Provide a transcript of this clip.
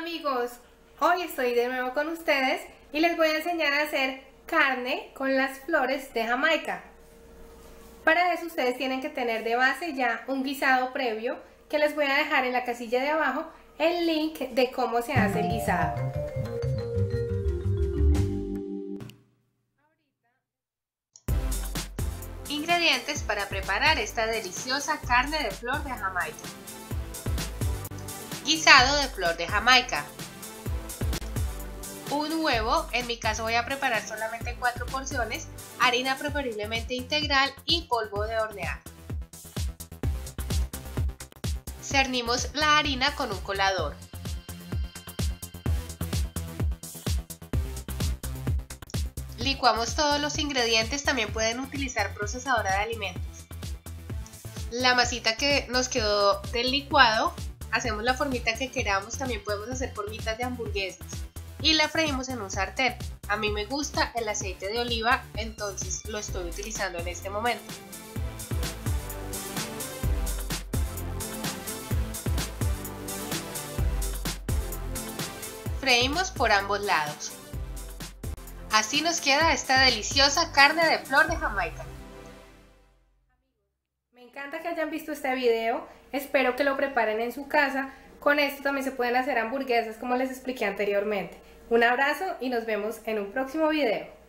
amigos, hoy estoy de nuevo con ustedes y les voy a enseñar a hacer carne con las flores de Jamaica. Para eso ustedes tienen que tener de base ya un guisado previo que les voy a dejar en la casilla de abajo el link de cómo se hace el guisado. Ingredientes para preparar esta deliciosa carne de flor de Jamaica. Guisado de flor de Jamaica. Un huevo, en mi caso voy a preparar solamente 4 porciones, harina preferiblemente integral y polvo de hornear. Cernimos la harina con un colador. Licuamos todos los ingredientes, también pueden utilizar procesadora de alimentos. La masita que nos quedó del licuado hacemos la formita que queramos, también podemos hacer formitas de hamburguesas y la freímos en un sartén. A mí me gusta el aceite de oliva, entonces lo estoy utilizando en este momento. Freímos por ambos lados. Así nos queda esta deliciosa carne de flor de Jamaica. Encanta que hayan visto este video, espero que lo preparen en su casa. Con esto también se pueden hacer hamburguesas como les expliqué anteriormente. Un abrazo y nos vemos en un próximo video.